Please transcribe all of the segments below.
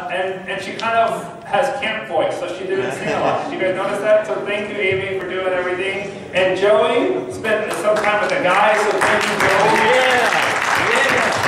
Uh, and, and she kind of has camp voice, so she didn't sing a lot. Did you guys notice that? So thank you, Amy, for doing everything. And Joey spent some time with the guys, so thank you, Joey. Yeah.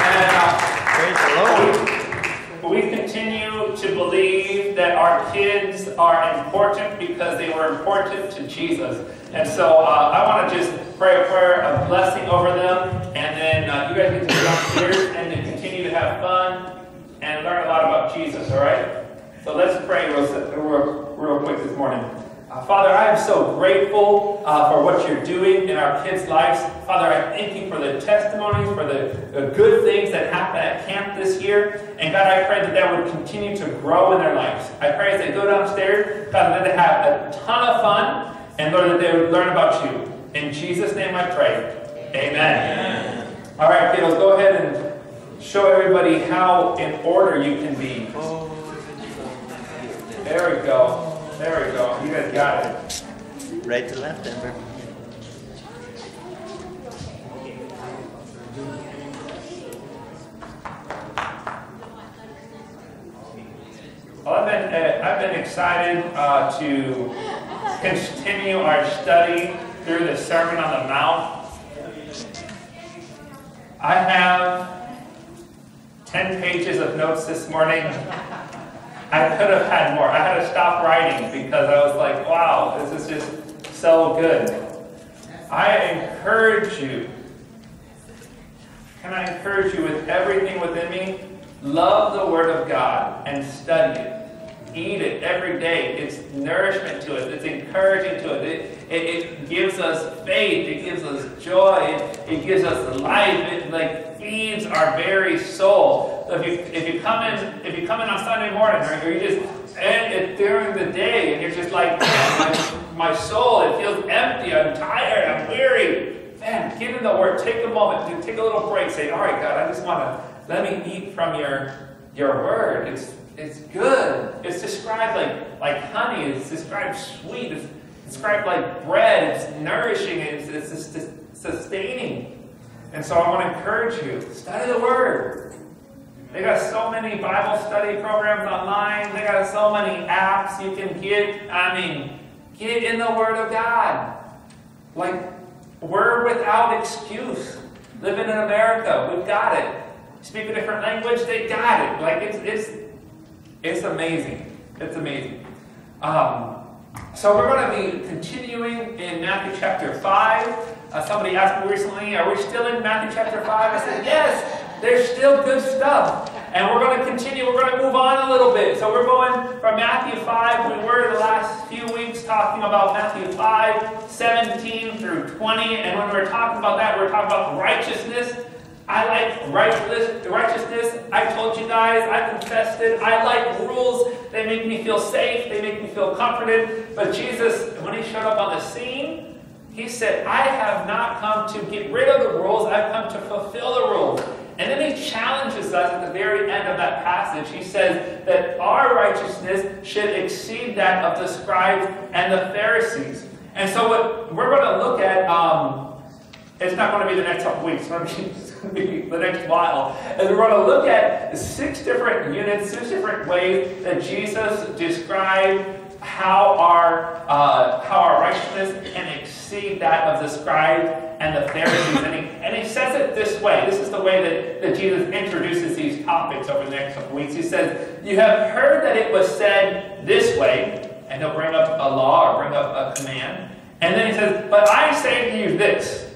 And, uh, Praise the Lord. we continue to believe that our kids are important because they were important to Jesus. And so uh, I want to just pray a prayer of blessing over them, and then uh, you guys get to get upstairs and to continue to have fun and learn a lot about Jesus, all right? So let's pray real, real, real quick this morning. Uh, Father, I am so grateful uh, for what you're doing in our kids' lives. Father, I thank you for the testimonies, for the, the good things that happen at camp this year. And God, I pray that that would continue to grow in their lives. I pray as they go downstairs, God, that they have a ton of fun, and Lord, that they would learn about you. In Jesus' name I pray. Amen. Amen. All right, kiddos, go ahead and show everybody how in order you can be. There we go. There we go. You guys got it. Right to left, Amber. Well, I've been, uh, I've been excited uh, to continue our study through the Sermon on the Mount. I have 10 pages of notes this morning. I could have had more. I had to stop writing because I was like, wow, this is just so good. I encourage you. Can I encourage you with everything within me? Love the Word of God and study it. Eat it every day. It's nourishment to us. It's encouraging to us. It, it, it gives us faith. It gives us joy. It, it gives us life. It like feeds our very soul. So if you if you come in if you come in on Sunday morning or you just end it during the day and you're just like my, my soul it feels empty. I'm tired. I'm weary. Man, get in the Word. Take a moment. Take a little break. Say, all right, God, I just want to let me eat from your your Word. It's it's good. It's described like, like honey. It's described sweet. It's described like bread. It's nourishing. It's, it's, it's sustaining. And so I want to encourage you, study the Word. They got so many Bible study programs online. They got so many apps you can get. I mean, get in the Word of God. Like, we're without excuse. Living in America, we've got it. Speak a different language, they got it. Like, it's, it's it's amazing. It's amazing. Um, so we're going to be continuing in Matthew chapter 5. Uh, somebody asked me recently, are we still in Matthew chapter 5? I said, yes, there's still good stuff. And we're going to continue. We're going to move on a little bit. So we're going from Matthew 5. We were the last few weeks talking about Matthew 5, 17 through 20. And when we we're talking about that, we we're talking about righteousness. I like righteousness, righteousness. I told you guys, I confessed it. I like rules. They make me feel safe. They make me feel comforted. But Jesus, when he showed up on the scene, he said, I have not come to get rid of the rules. I've come to fulfill the rules. And then he challenges us at the very end of that passage. He says that our righteousness should exceed that of the scribes and the Pharisees. And so what we're going to look at, um, it's not going to be the next couple weeks. It's going to be the next while. And we're going to look at six different units, six different ways that Jesus described how our uh, how our righteousness can exceed that of the scribes and the Pharisees. and, he, and he says it this way. This is the way that, that Jesus introduces these topics over the next couple weeks. He says, You have heard that it was said this way, and he'll bring up a law or bring up a command. And then he says, But I say to you this.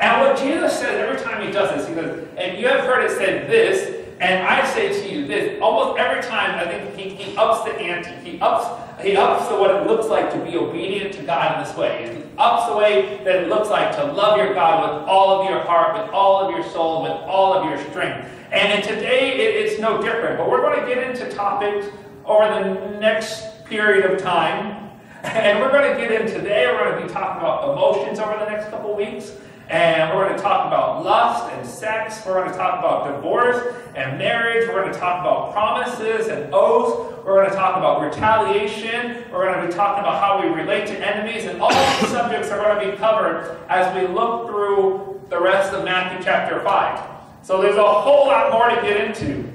And what Jesus says every time he does this, he goes, and you have heard it said this, and I say to you this. Almost every time, I think he, he ups the ante. He ups he ups the what it looks like to be obedient to God in this way. He ups the way that it looks like to love your God with all of your heart, with all of your soul, with all of your strength. And today it, it's no different. But we're going to get into topics over the next period of time. And we're going to get in today, we're going to be talking about emotions over the next couple weeks. And we're going to talk about lust and sex. We're going to talk about divorce and marriage. We're going to talk about promises and oaths. We're going to talk about retaliation. We're going to be talking about how we relate to enemies. And all these subjects are going to be covered as we look through the rest of Matthew chapter 5. So there's a whole lot more to get into.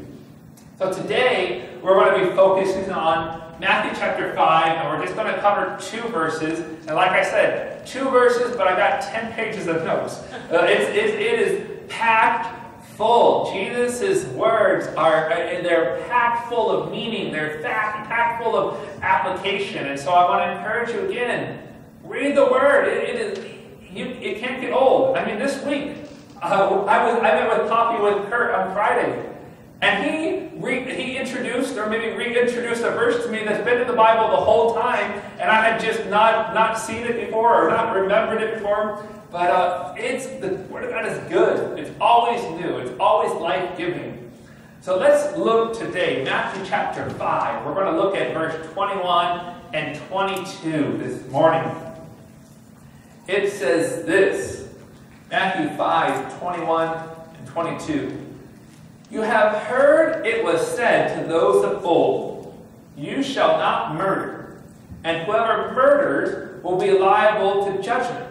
So today, we're going to be focusing on Matthew chapter 5, and we're just going to cover two verses. And like I said, two verses, but I got 10 pages of notes. Uh, it's, it, it is packed full. Jesus' words are, uh, they're packed full of meaning. They're packed, packed full of application. And so I want to encourage you again, read the word. it, it is, you, it can't get old. I mean, this week, uh, I, was, I met with Poppy with Kurt on Friday. And he, re, he introduced, or maybe reintroduced a verse to me that's been in the Bible the whole time, and I had just not, not seen it before or not remembered it before. But uh, it's the Word of God is good. It's always new. It's always life giving. So let's look today, Matthew chapter 5. We're going to look at verse 21 and 22 this morning. It says this Matthew 5 21 and 22. You have heard it was said to those of old, You shall not murder, and whoever murders will be liable to judgment.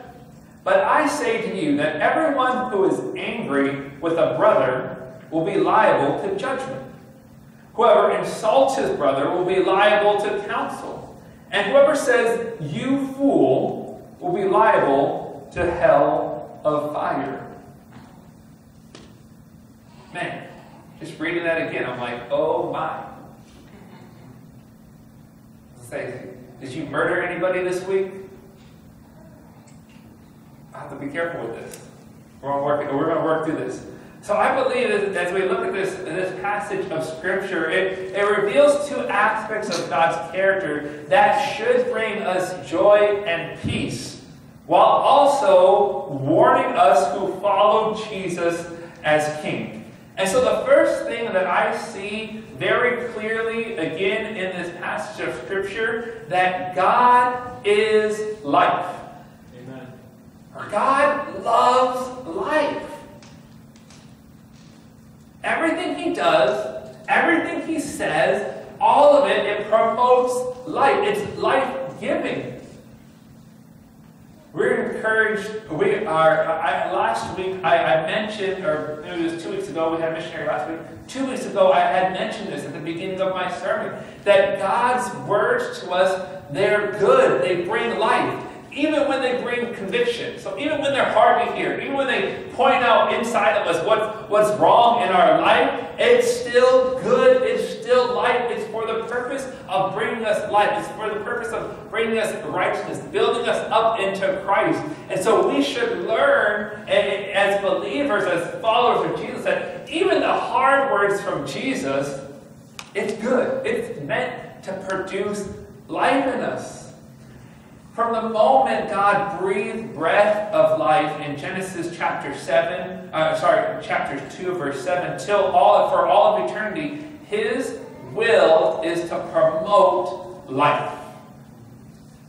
But I say to you that everyone who is angry with a brother will be liable to judgment. Whoever insults his brother will be liable to counsel. And whoever says, You fool, will be liable to hell of fire. Man, just reading that again, I'm like, oh my. Say, did you murder anybody this week? I have to be careful with this. We're going to work, we're going to work through this. So I believe that as we look at this, this passage of Scripture, it, it reveals two aspects of God's character that should bring us joy and peace, while also warning us who follow Jesus as King. And so the first thing that I see very clearly again in this passage of Scripture that God is life. Amen. God loves life. Everything he does, everything he says, all of it, it promotes life. It's life giving. We're encouraged. We are. I, last week I, I, mentioned, or it was two weeks ago. We had a missionary last week. Two weeks ago, I had mentioned this at the beginning of my sermon that God's words to us they're good. They bring life even when they bring conviction. So even when they're hard to hear, even when they point out inside of us what, what's wrong in our life, it's still good. It's still life. It's for the purpose of bringing us life. It's for the purpose of bringing us righteousness, building us up into Christ. And so we should learn as believers, as followers of Jesus, that even the hard words from Jesus, it's good. It's meant to produce life in us. From the moment God breathed breath of life in Genesis chapter 7, uh, sorry, chapter 2, verse 7, till all for all of eternity, his will is to promote life.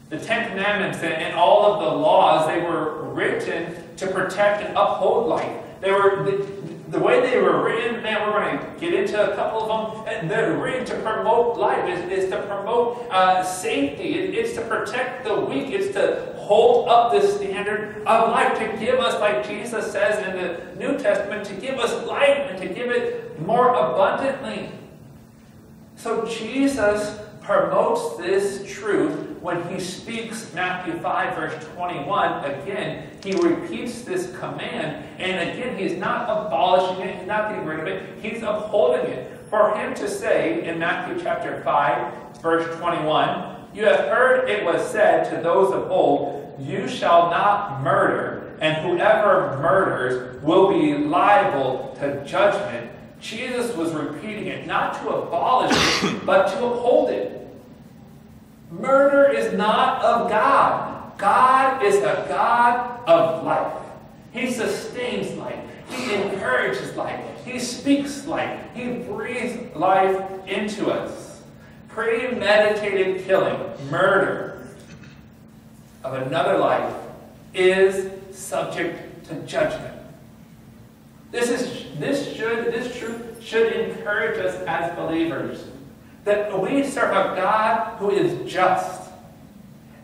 The Ten Commandments and all of the laws, they were written to protect and uphold life. They were the way they were written, man, we're going to get into a couple of them. They're written to promote life. It's, it's to promote uh, safety. It, it's to protect the weak. It's to hold up the standard of life. To give us, like Jesus says in the New Testament, to give us life and to give it more abundantly. So Jesus promotes this truth when he speaks Matthew 5, verse 21, again, he repeats this command. And again, he's not abolishing it, he's not getting rid of it, he's upholding it. For him to say in Matthew chapter 5, verse 21, You have heard it was said to those of old, You shall not murder, and whoever murders will be liable to judgment. Jesus was repeating it not to abolish it, but to uphold it. Murder is not of God. God is a God of life. He sustains life. He encourages life. He speaks life. He breathes life into us. Premeditated killing, murder of another life is subject to judgment. This is this should this truth should encourage us as believers that we serve a God who is just.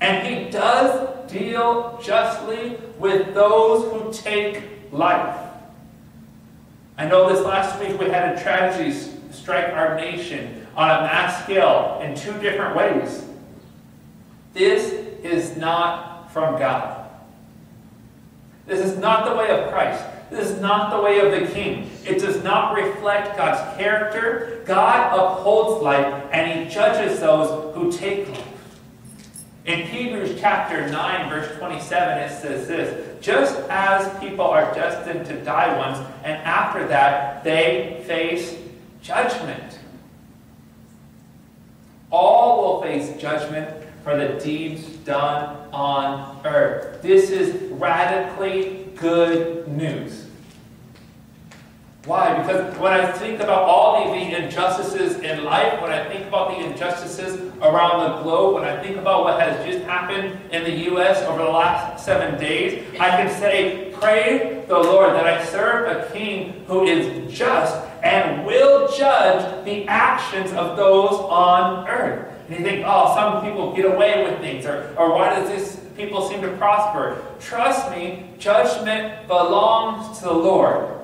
And he does deal justly with those who take life. I know this last week we had a tragedy strike our nation on a mass scale in two different ways. This is not from God. This is not the way of Christ. This is not the way of the king. It does not reflect God's character. God upholds life and he judges those who take life. In Hebrews chapter 9, verse 27, it says this Just as people are destined to die once, and after that they face judgment. All will face judgment for the deeds done on earth. This is radically good news. Why? Because when I think about all the injustices in life, when I think about the injustices around the globe, when I think about what has just happened in the U.S. over the last seven days, I can say, Pray the Lord that I serve a king who is just and will judge the actions of those on earth. And you think, oh, some people get away with things, or, or why does this people seem to prosper? Trust me, judgment belongs to the Lord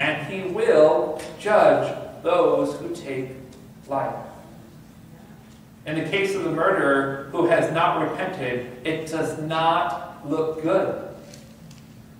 and he will judge those who take life. In the case of the murderer who has not repented, it does not look good.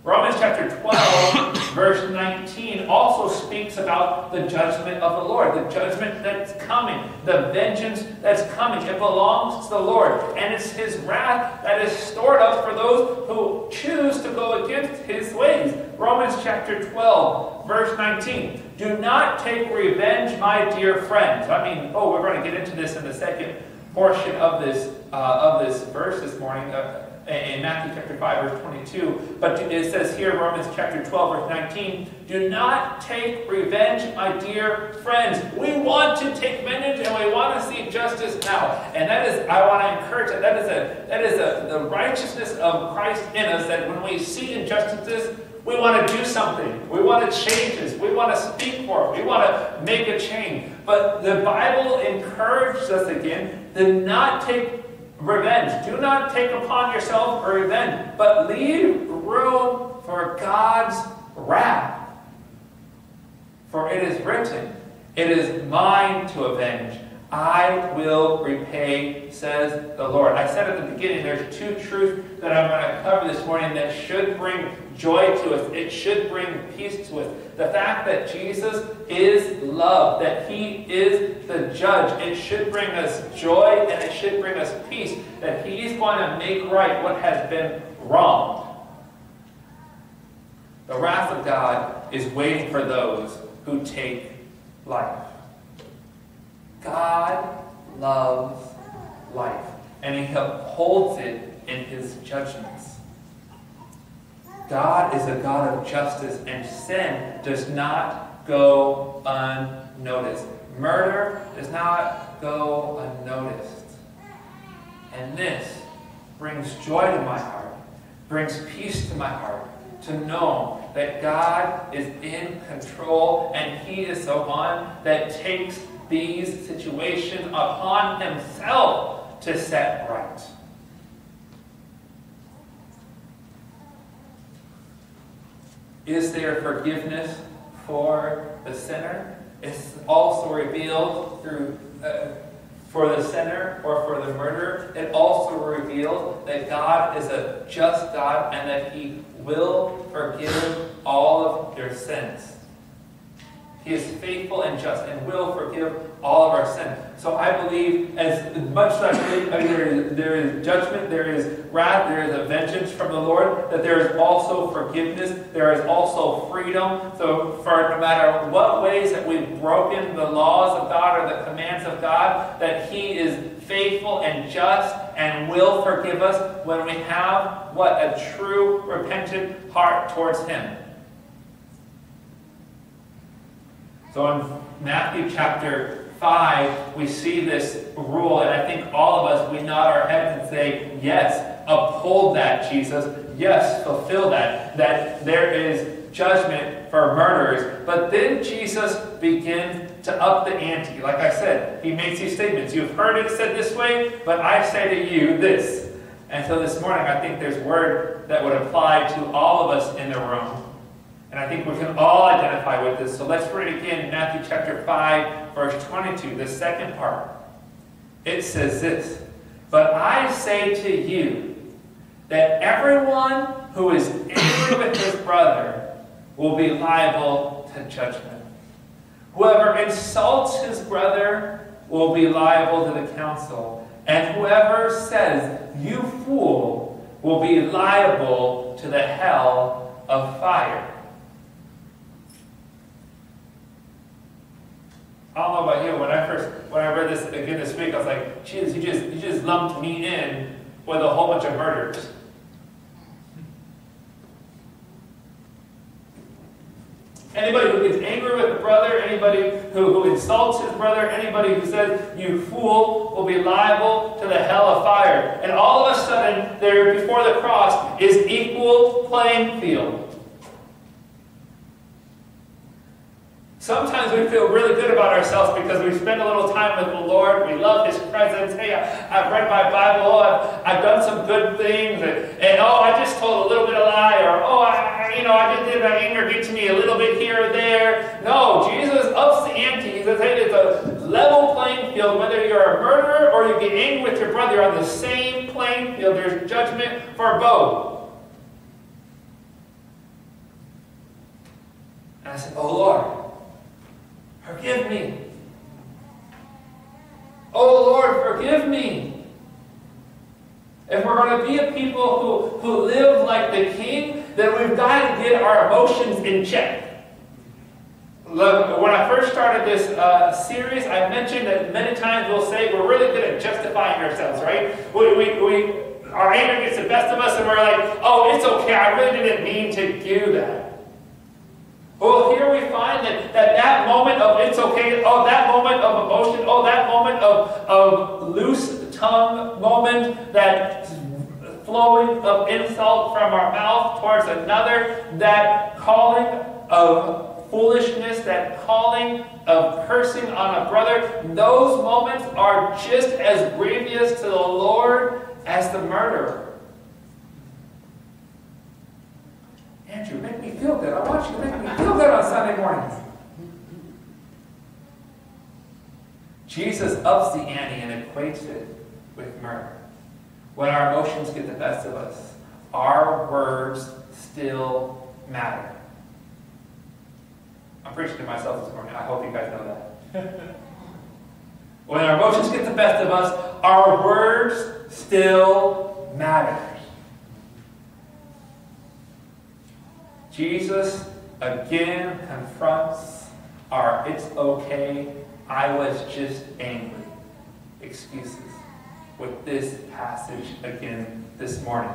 Romans chapter 12, verse 19, also speaks about the judgment of the Lord, the judgment that's coming, the vengeance that's coming. It belongs to the Lord, and it's His wrath that is stored up for those who choose to go against His ways. Romans chapter 12, verse 19. Do not take revenge, my dear friends. I mean, oh, we're going to get into this in the second portion of this uh, of this verse this morning. Uh, in Matthew chapter 5, verse 22. But it says here, Romans chapter 12, verse 19, do not take revenge, my dear friends. We want to take vengeance and we want to see justice now. And that is, I want to encourage that. That is a that is a the righteousness of Christ in us that when we see injustices, we want to do something. We want to change this. We want to speak for it. We want to make a change. But the Bible encourages us again to not take revenge. Do not take upon yourself revenge, but leave room for God's wrath. For it is written, It is mine to avenge. I will repay, says the Lord. I said at the beginning, there's two truths that I'm going to cover this morning that should bring joy to us. It should bring peace to us. The fact that Jesus is love, that he is the judge, it should bring us joy and it should bring us peace. That he's going to make right what has been wrong. The wrath of God is waiting for those who take life. God loves life, and He upholds it in His judgments. God is a God of justice, and sin does not go unnoticed. Murder does not go unnoticed. And this brings joy to my heart, brings peace to my heart, to know that God is in control and He is the one that takes these situations upon himself to set right. Is there forgiveness for the sinner? It's also revealed through uh, for the sinner or for the murderer. It also reveals that God is a just God and that He will forgive all of your sins. He is faithful and just and will forgive all of our sin. So I believe, as much as I believe mean, there, is, there is judgment, there is wrath, there is a vengeance from the Lord, that there is also forgiveness, there is also freedom. So for no matter what ways that we've broken the laws of God or the commands of God, that He is faithful and just and will forgive us when we have what? A true repentant heart towards Him. So in Matthew chapter 5, we see this rule, and I think all of us, we nod our heads and say, Yes, uphold that, Jesus. Yes, fulfill that. That there is judgment for murderers. But then Jesus begins to up the ante. Like I said, he makes these statements. You've heard it said this way, but I say to you this. And so this morning, I think there's word that would apply to all of us in the room. And I think we can all identify with this. So let's read again Matthew chapter 5, verse 22, the second part. It says this But I say to you that everyone who is angry with his brother will be liable to judgment. Whoever insults his brother will be liable to the council. And whoever says, You fool, will be liable to the hell of fire. I don't know about you. When I first when I read this again this week, I was like, "Jesus, he just he just lumped me in with a whole bunch of murders." Anybody who gets angry with a brother, anybody who, who insults his brother, anybody who says, you fool, will be liable to the hell of fire. And all of a sudden, there before the cross is equal playing field. Sometimes we feel really good about ourselves because we spend a little time with the Lord. We love His presence. Hey, I, have read my Bible. Oh, I've, I've done some good things. And, and, oh, I just told a little bit of lie. Or, oh, I, you know, I just did my anger get to me a little bit here or there. No, Jesus ups the ante. He says, hey, it's a level playing field. Whether you're a murderer or you get angry with your brother, you're on the same playing field. There's judgment for both. And I said, oh, Lord. Forgive me. Oh Lord, forgive me. If we're going to be a people who, who live like the King, then we've got to get our emotions in check. Look, when I first started this uh, series, I mentioned that many times we'll say we're really good at justifying ourselves, right? We, we, we, our anger gets the best of us, and we're like, oh, it's okay, I really didn't mean to do that. Well, here we find that, that that moment of it's okay, oh, that moment of emotion, oh, that moment of, of loose tongue moment, that flowing of insult from our mouth towards another, that calling of foolishness, that calling of cursing on a brother, those moments are just as grievous to the Lord as the murder. Andrew, make me feel good. I want you to make me feel good on Sunday mornings. Jesus ups the ante and equates it with murder. When our emotions get the best of us, our words still matter. I'm preaching to myself this morning. I hope you guys know that. when our emotions get the best of us, our words still matter. Jesus again confronts our it's okay, I was just angry excuses with this passage again this morning.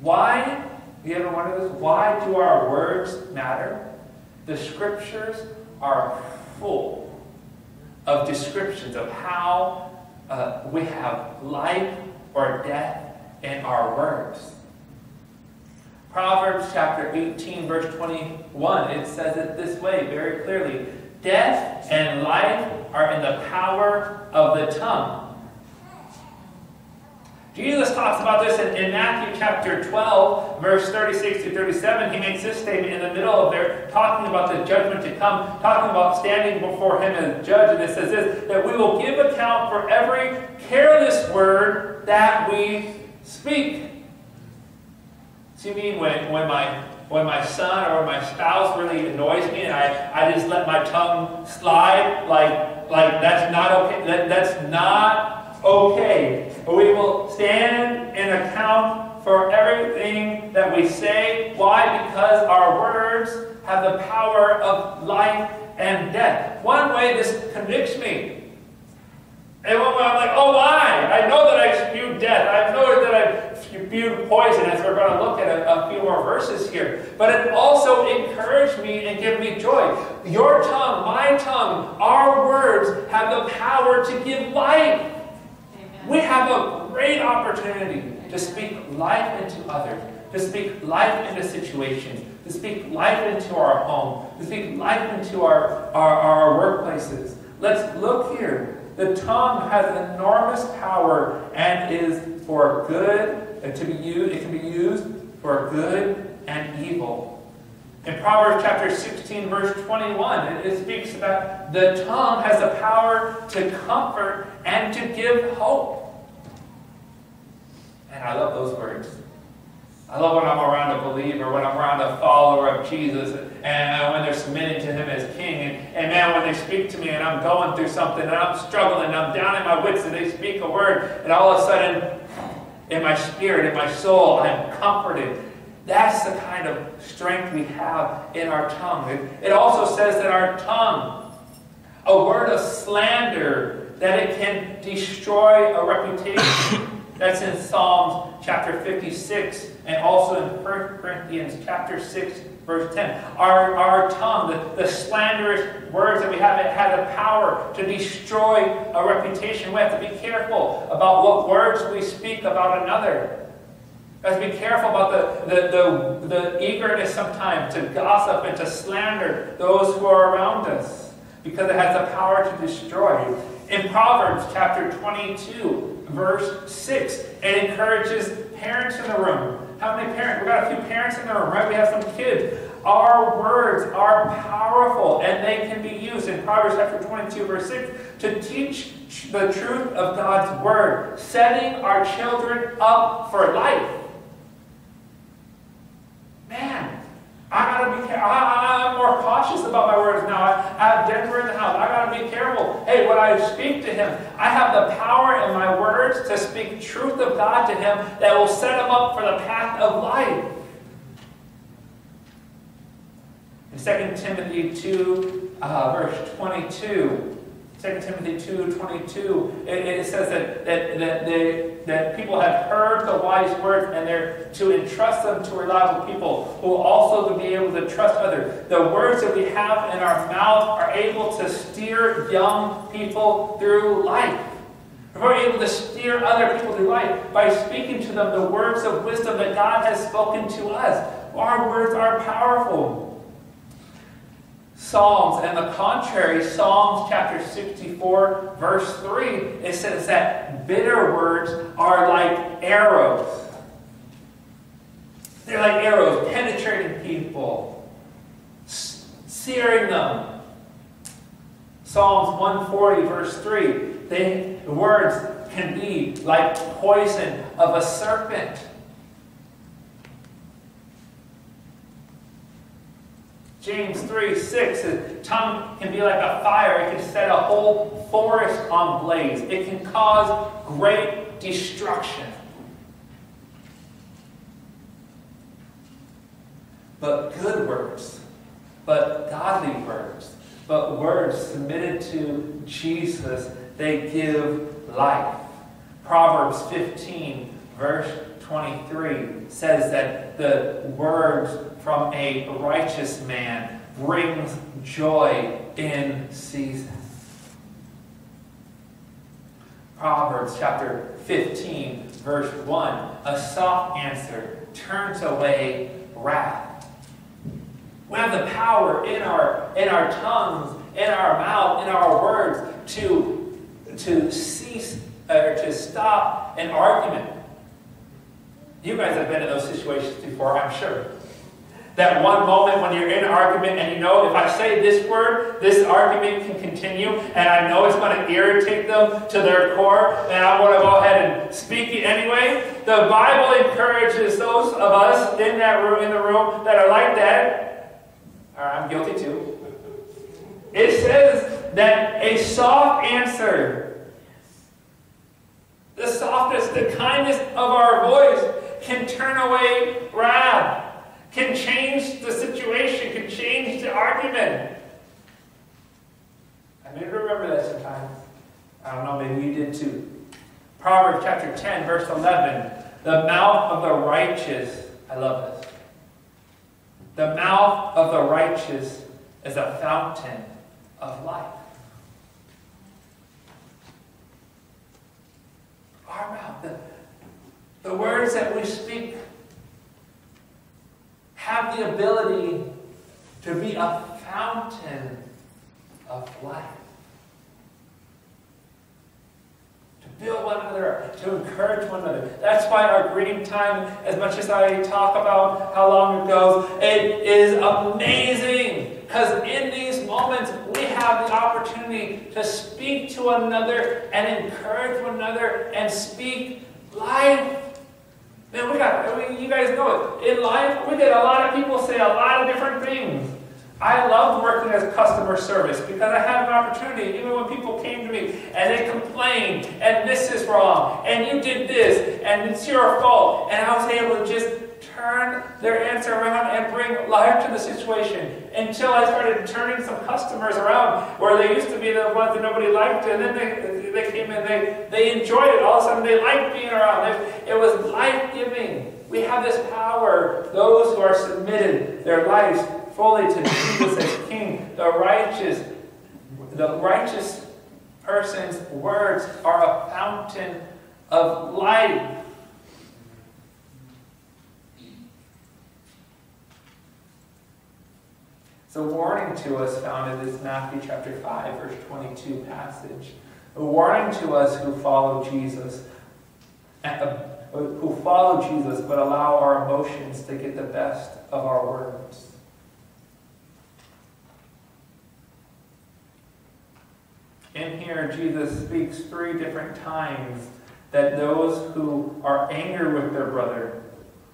Why, you ever wonder this? Why do our words matter? The scriptures are full of descriptions of how uh, we have life or death in our words. Proverbs chapter 18, verse 21, it says it this way very clearly Death and life are in the power of the tongue. Jesus talks about this in, in, Matthew chapter 12, verse 36 to 37. He makes this statement in the middle of there, talking about the judgment to come, talking about standing before him as judge. And it says this that we will give account for every careless word that we speak. You mean when, when my when my son or my spouse really annoys me and I, I just let my tongue slide like like that's not okay that, that's not okay. We will stand in account for everything that we say. Why? Because our words have the power of life and death. One way this convicts me and way I'm like, oh, why? I know that I spewed death. I know that I spewed poison, as we're going to look at a, a few more verses here. But it also encouraged me and gave me joy. Your tongue, my tongue, our words have the power to give life. Amen. We have a great opportunity to speak life into others, to speak life into situations, to speak life into our home, to speak life into our, our, our workplaces. Let's look here the tongue has enormous power and is for good and to be used. It can be used for good and evil. In Proverbs chapter 16, verse 21, it, it speaks about the tongue has the power to comfort and to give hope. And I love those words. I love when I'm around a believer, when I'm around a follower of Jesus, and uh, when they're submitting to Him as King. And, and man, when they speak to me and I'm going through something and I'm struggling, and I'm down in my wits, and they speak a word, and all of a sudden, in my spirit, in my soul, I'm comforted. That's the kind of strength we have in our tongue. It, it also says that our tongue, a word of slander, that it can destroy a reputation. That's in Psalms chapter 56 and also in 1 Corinthians chapter 6, verse 10. Our, our tongue, the, the slanderous words that we have, it has the power to destroy a reputation. We have to be careful about what words we speak about another. We have to be careful about the, the, the, the eagerness sometimes to gossip and to slander those who are around us because it has the power to destroy. In Proverbs chapter 22, verse 6, it encourages parents in the room. How many parents? We've got a few parents in the room, right? We have some kids. Our words are powerful and they can be used in Proverbs chapter 22, verse 6, to teach the truth of God's word, setting our children up for life. Man, Gotta be careful. I, am more cautious about my words now. I, have Denver in the house. I gotta be careful. Hey, when I speak to him, I have the power in my words to speak truth of God to him that will set him up for the path of life. In 2 Timothy 2, uh, verse 22, 2 Timothy 2 22, it, it says that, that, that, they, that people have heard the wise words and they're to entrust them to reliable people who will also to be able to trust others. The words that we have in our mouth are able to steer young people through life. We're able to steer other people through life by speaking to them the words of wisdom that God has spoken to us. Our words are powerful. Psalms, and the contrary, Psalms chapter 64, verse 3, it says that bitter words are like arrows. They're like arrows penetrating people, searing them. Psalms 140, verse 3, they, the words can be like poison of a serpent. James 3 6 says, tongue can be like a fire. It can set a whole forest on blaze. It can cause great destruction. But good words, but godly words, but words submitted to Jesus, they give life. Proverbs 15, verse 23 says that the words from a righteous man brings joy in season. Proverbs chapter 15, verse 1 A soft answer turns away wrath. We have the power in our, in our tongues, in our mouth, in our words to, to cease uh, or to stop an argument you guys have been in those situations before, I'm sure. That one moment when you're in an argument and you know if I say this word, this argument can continue, and I know it's going to irritate them to their core, and I want to go ahead and speak it anyway. The Bible encourages those of us in that room, in the room, that are like that. Or I'm guilty too. It says that a soft answer, the softness, the kindness of our voice can turn away wrath, can change the situation, can change the argument. I need to remember that sometimes. I don't know, maybe you did too. Proverbs chapter 10, verse 11. The mouth of the righteous, I love this. The mouth of the righteous is a fountain of life. Our mouth, the, the words that we speak have the ability to be a fountain of life, to build one another, to encourage one another. That's why our greeting time, as much as I talk about how long it goes, it is amazing. Because in these moments, we have the opportunity to speak to one another and encourage one another and speak life. Man, we got, I mean, you guys know it. In life, we get a lot of people say a lot of different things. I loved working as customer service because I had an opportunity, even when people came to me and they complained, and this is wrong, and you did this, and it's your fault, and I was able to just turn their answer around and bring life to the situation until I started turning some customers around where they used to be the ones that nobody liked, and then they, they came in, they, they enjoyed it. All of a sudden, they liked being around. It, it was life giving. We have this power. Those who are submitted their lives fully to Jesus as King, the righteous, the righteous person's words are a fountain of life. The warning to us found in this Matthew chapter 5, verse 22 passage. A warning to us who follow Jesus, uh, who follow Jesus but allow our emotions to get the best of our words. In here, Jesus speaks three different times that those who are angry with their brother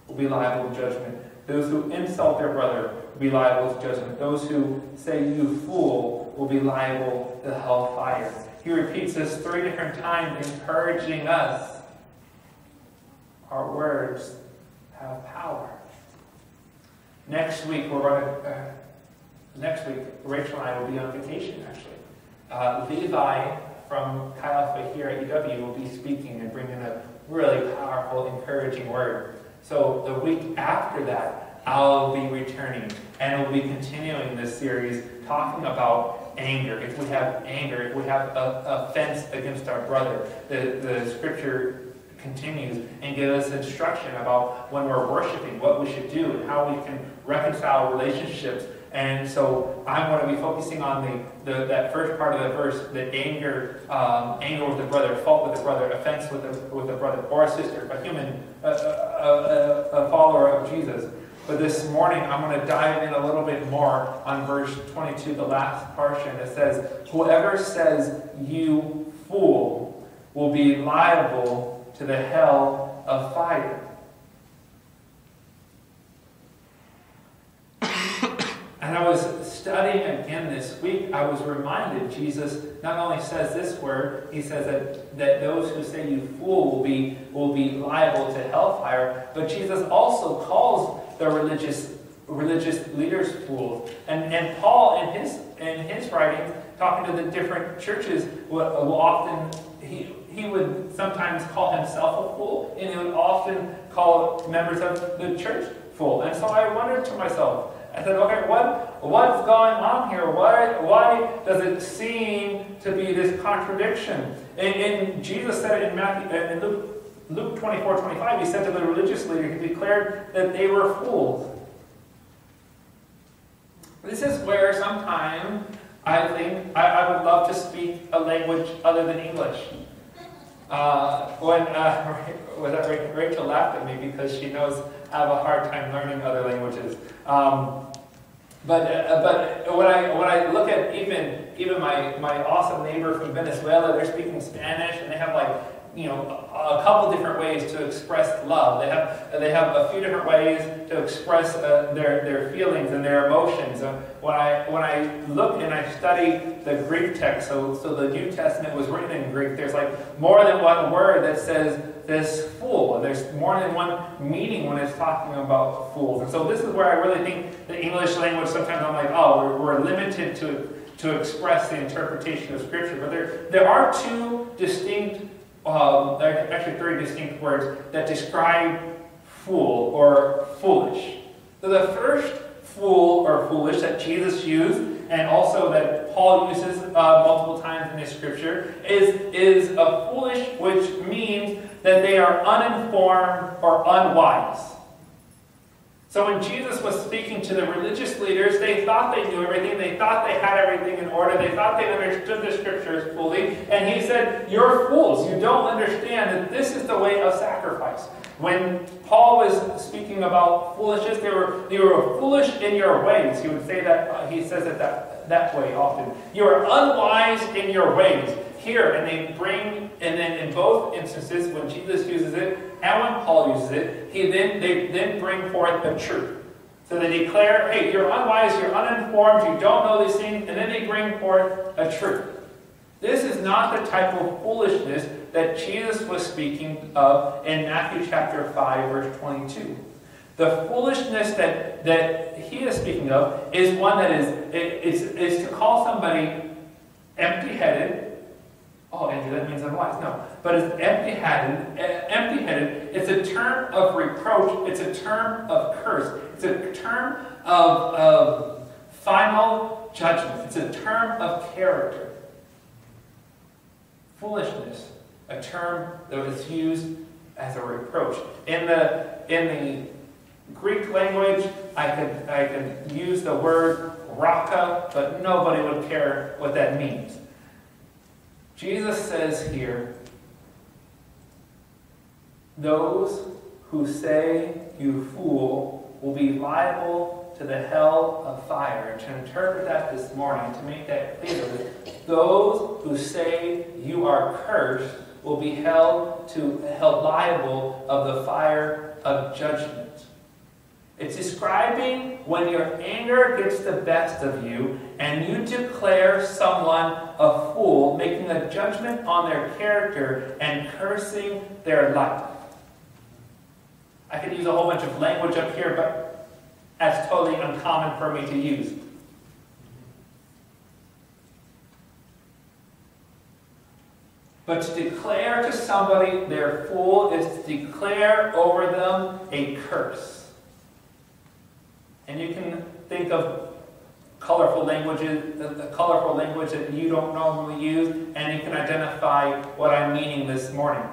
will be liable to judgment. Those who insult their brother will be liable to judgment. Those who say, You fool, will be liable to hellfire. He repeats this three different times, encouraging us. Our words have power. Next week, we're going to. Uh, next week, Rachel and I will be on vacation, actually. Uh, Levi from Chi Alpha here at UW will be speaking and bringing a really powerful, encouraging word. So the week after that, I'll be returning and we'll be continuing this series talking about anger. If we have anger, if we have a, offense against our brother, the, the scripture continues and gives us instruction about when we're worshiping, what we should do, and how we can reconcile relationships and so I'm going to be focusing on the, the that first part of the verse, the anger, um, anger with the brother, fault with the brother, offense with the, with the brother or a sister, a human, a, a, a, a follower of Jesus. But this morning, I'm going to dive in a little bit more on verse 22, the last portion. It says, Whoever says, You fool, will be liable to the hell of fire. And I was studying again this week, I was reminded Jesus not only says this word, he says that, that those who say you fool will be, will be liable to hellfire, but Jesus also calls the religious religious leaders fools. And, and Paul, in his, in his writings, talking to the different churches, will, will often, he, he would sometimes call himself a fool, and he would often call members of the church fool. And so I wondered to myself, I said, okay, what, what's going on here? Why, why does it seem to be this contradiction? And, and Jesus said it in Matthew, uh, in Luke, Luke 24, 25, he said to the religious leader, he declared that they were fools. This is where sometimes I think I, I would love to speak a language other than English. Uh, when uh, Rachel laughed at me because she knows I have a hard time learning other languages. Um, but uh, but when I when I look at even even my my awesome neighbor from Venezuela, they're speaking Spanish and they have like you know a, couple different ways to express love. They have they have a few different ways to express uh, their their feelings and their emotions. Uh, when I when I look and I study the Greek text, so so the New Testament was written in Greek. There's like more than one word that says this fool. There's more than one meaning when it's talking about fools. And so this is where I really think the English language, sometimes I'm like, oh, we're, we're limited to, to express the interpretation of Scripture. But there, there are two distinct, um, actually three distinct words that describe fool or foolish. So the first fool or foolish that Jesus used and also that Paul uses uh, multiple times in his scripture is, is a foolish, which means that they are uninformed or unwise. So when Jesus was speaking to the religious leaders, they thought they knew everything. They thought they had everything in order. They thought they understood the scriptures fully. And he said, You're fools. You don't understand that this is the way of sacrifice. When Paul was speaking about foolishness, they were, they were foolish in your ways. He would say that, uh, he says it that, that way often. You are unwise in your ways. Here, and they bring, and then in both instances, when Jesus uses it and when Paul uses it, he then they then bring forth the truth. So they declare, hey, you're unwise, you're uninformed, you don't know these things, and then they bring forth a truth. This is not the type of foolishness that Jesus was speaking of in Matthew chapter 5, verse 22. The foolishness that, that he is speaking of is one that is, it, is, is to call somebody empty-headed, Oh, Andrew, that means I'm wise. No. But it's empty-headed. Eh, empty-headed. It's a term of reproach. It's a term of curse. It's a term of, of final judgment. It's a term of character. Foolishness, a term that was used as a reproach. In the in the Greek language, I could I could use the word raka, but nobody would care what that means. Jesus says here, those who say you fool will be liable to the hell of fire. And to interpret that this morning, to make that clear, those who say you are cursed will be held to held liable of the fire of judgment. It's describing when your anger gets the best of you and you declare someone a fool, making a judgment on their character and cursing their life. I could use a whole bunch of language up here, but that's totally uncommon for me to use. But to declare to somebody their fool is to declare over them a curse. And you can think of colorful languages, the, the colorful language that you don't normally use, and you can identify what I'm meaning this morning.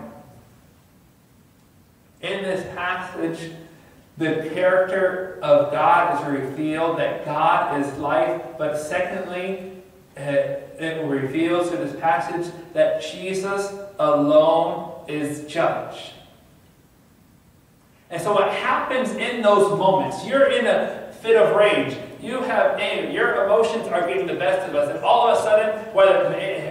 In this passage, the character of God is revealed, that God is life, but secondly, eh, it reveals in this passage that Jesus alone is judge. And so, what happens in those moments, you're in a fit of rage. You have anger. Your emotions are getting the best of us. And all of a sudden, whether,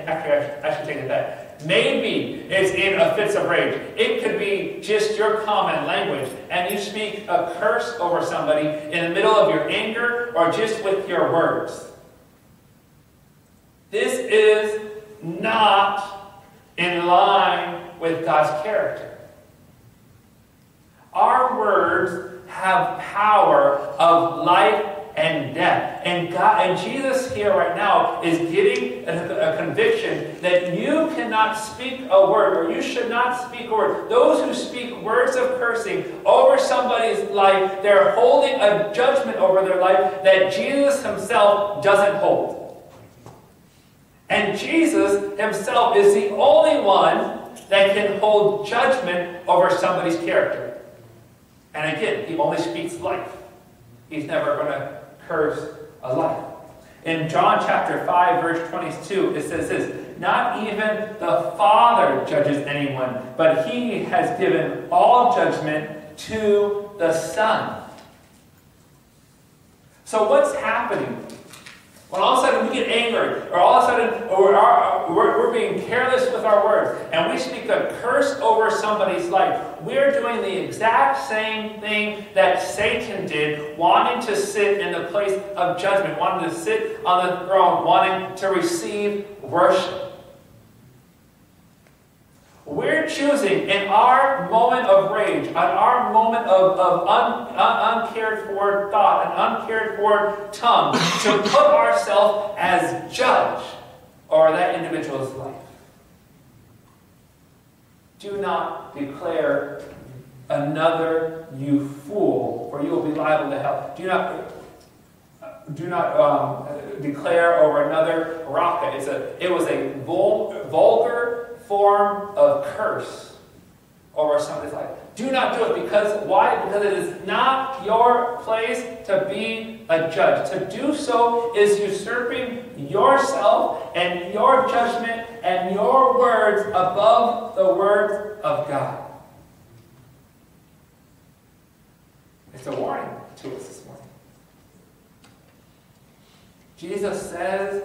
actually, I should take it back. Maybe it's in a fits of rage. It could be just your common language. And you speak a curse over somebody in the middle of your anger or just with your words. This is not in line with God's character. Our words have power of life and death. And God and Jesus here right now is getting a, a, conviction that you cannot speak a word or you should not speak a word. Those who speak words of cursing over somebody's life, they're holding a judgment over their life that Jesus himself doesn't hold. And Jesus himself is the only one that can hold judgment over somebody's character. And again, he only speaks life. He's never going to curse a life. In John chapter 5, verse 22, it says this Not even the Father judges anyone, but he has given all judgment to the Son. So, what's happening? When all of a sudden we get angry, or all of a sudden we're, we're, we're, being careless with our words, and we speak a curse over somebody's life, we're doing the exact same thing that Satan did, wanting to sit in the place of judgment, wanting to sit on the throne, wanting to receive worship. We're choosing in our moment of rage, in our moment of, of un, un, uncared for thought, an uncared for tongue, to put ourselves as judge over that individual's life. Do not declare another you fool, or you will be liable to hell. Do not do not um, declare over another raka. It's a, it was a vul, vulgar form of curse over somebody's life. Do not do it because why? Because it is not your place to be a judge. To do so is usurping yourself and your judgment and your words above the words of God. It's a warning to us this morning. Jesus says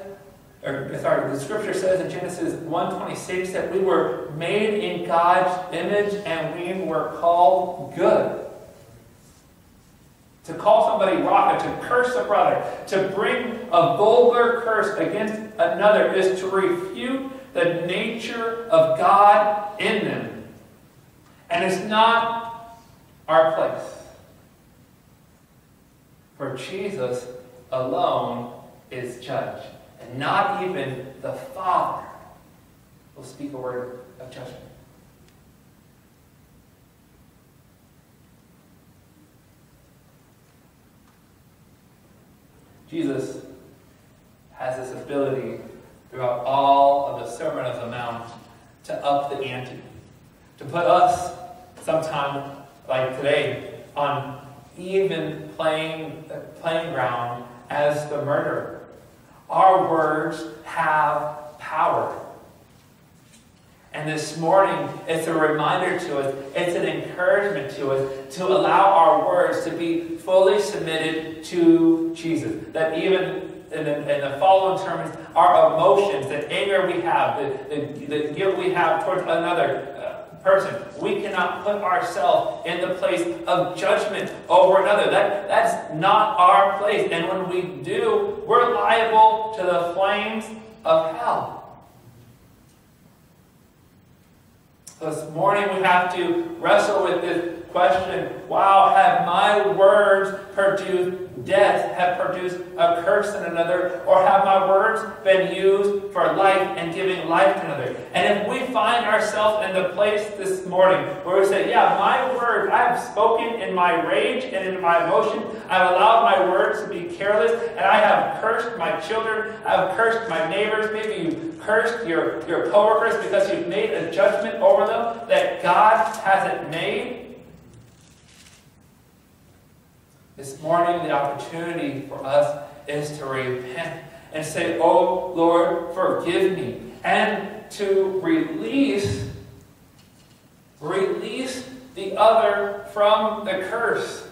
or sorry, the scripture says in Genesis 1:26 that we were made in God's image and we were called good. To call somebody raka, to curse a brother, to bring a vulgar curse against another is to refute the nature of God in them. And it's not our place. For Jesus alone is judge. Not even the Father will speak a word of judgment. Jesus has this ability throughout all of the Sermon of the Mount to up the ante, to put us sometime like today on even playing playing ground as the murderer. Our words have power. And this morning, it's a reminder to us, it's an encouragement to us to allow our words to be fully submitted to Jesus. That even in the, in the following sermons, our emotions, the anger we have, the, the, the guilt we have towards another, person. We cannot put ourselves in the place of judgment over another. That, that's not our place. And when we do, we're liable to the flames of hell. this morning we have to wrestle with this question wow, have my words produced death, have produced a curse in another, or have my words been used for life and giving life to another? And if we find ourselves in the place this morning where we say, yeah, my words, I have spoken in my rage and in my emotion, I've allowed my words to be careless, and I have cursed my children, I've cursed my neighbors, maybe you cursed your, your coworkers because you've made a judgment over them that God hasn't made. This morning, the opportunity for us is to repent and say, Oh Lord, forgive me. And to release, release the other from the curse.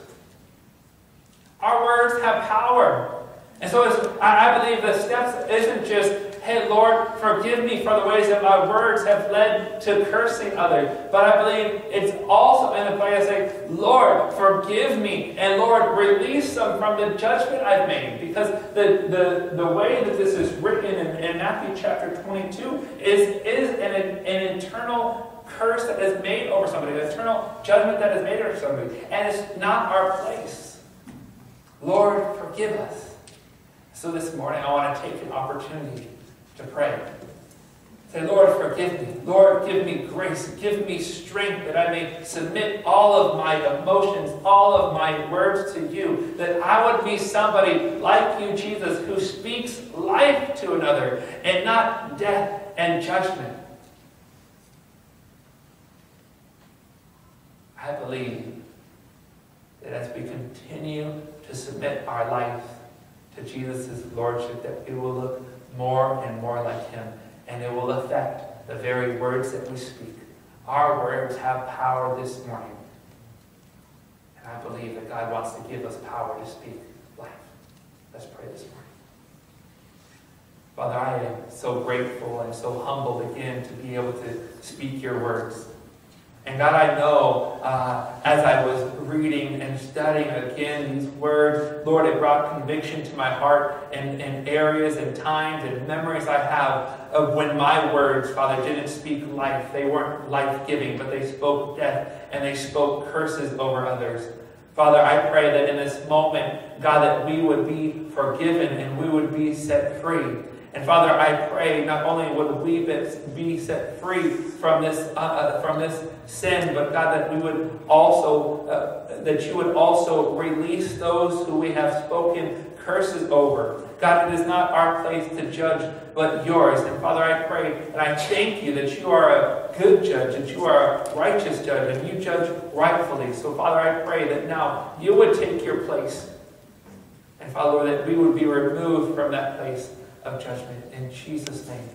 Our words have power. And so I believe the steps isn't just hey, Lord, forgive me for the ways that my words have led to cursing others. But I believe it's also in a place say, Lord, forgive me. And Lord, release them from the judgment I've made. Because the, the, the way that this is written in, in Matthew chapter 22 is, is an, an eternal curse that is made over somebody, an eternal judgment that is made over somebody. And it's not our place. Lord, forgive us. So this morning, I want to take an opportunity to pray. Say, Lord, forgive me. Lord, give me grace. Give me strength that I may submit all of my emotions, all of my words to you. That I would be somebody like you, Jesus, who speaks life to another and not death and judgment. I believe that as we continue to submit our life to Jesus' Lordship, that we will look more and more like Him, and it will affect the very words that we speak. Our words have power this morning. And I believe that God wants to give us power to speak life. Let's pray this morning. Father, I am so grateful and so humbled again to be able to speak your words. And God, I know uh, as I was reading and studying again these words, Lord, it brought conviction to my heart in, in areas and times and memories I have of when my words, Father, didn't speak life. They weren't life giving, but they spoke death and they spoke curses over others. Father, I pray that in this moment, God, that we would be forgiven and we would be set free. And Father, I pray not only would we be set free from this uh, uh, from this sin, but God, that we would also uh, that you would also release those who we have spoken curses over. God, it is not our place to judge, but yours. And Father, I pray and I thank you that you are a good judge, that you are a righteous judge, and you judge rightfully. So, Father, I pray that now you would take your place. And, Father, that we would be removed from that place of judgment. In Jesus' name.